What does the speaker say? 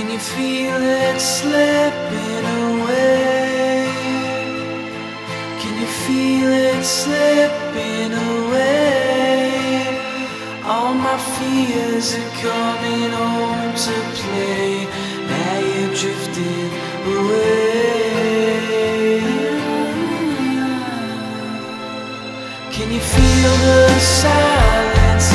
Can you feel it slipping away? Can you feel it slipping away? All my fears are coming home to play. Now you're drifting away. Can you feel the silence